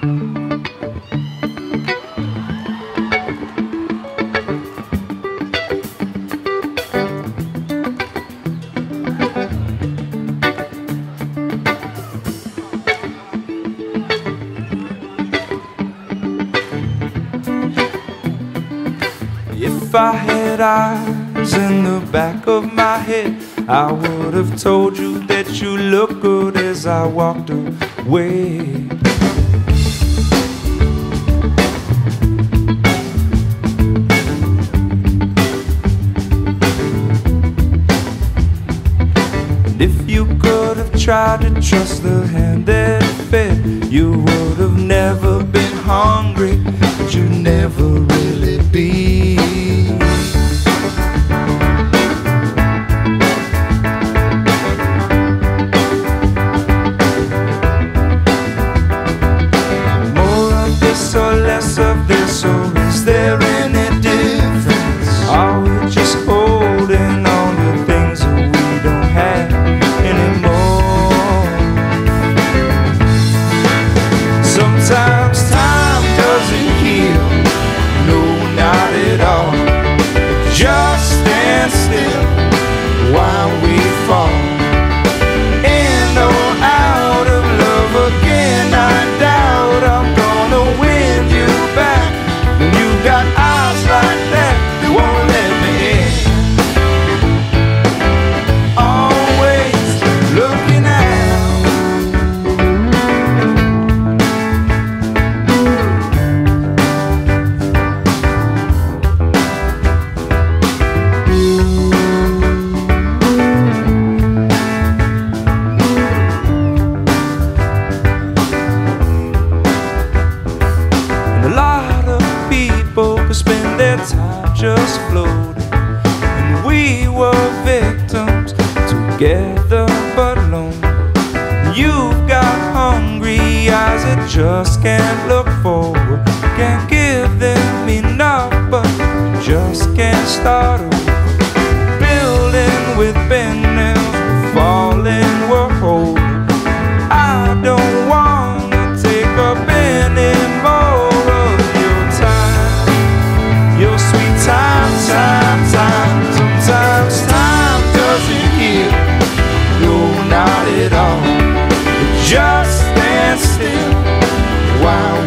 If I had eyes in the back of my head, I would have told you that you look good as I walked away. You could have tried to trust the hand that fed, you would have never been hungry, but you never really be. More of this or less of this, Sometimes time time just flowed. And we were victims together but alone. You've got hungry eyes that just can't look forward. Can't give them enough, but just can't start over. Building with bending. still. Wow.